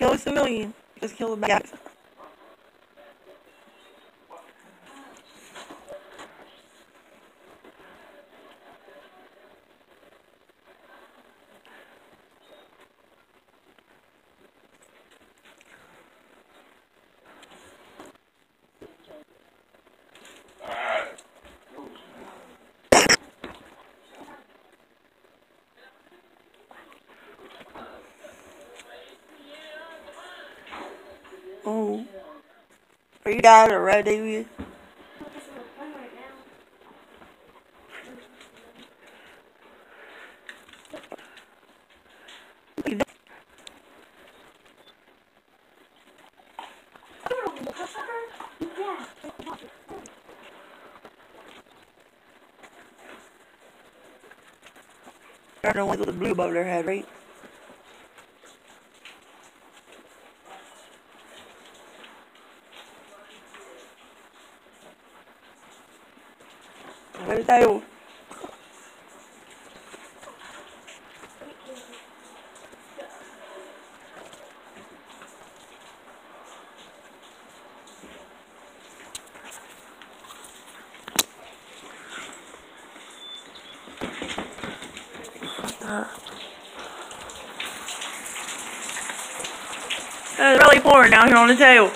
Kill us a civilian. Just kill the bad guys. Oh. Are you guys David? They're the ones with the blue above their head, right? Uh, it's really pouring down here on the tail.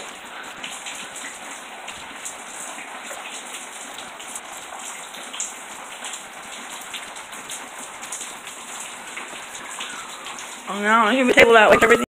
Oh no, the table out like everything.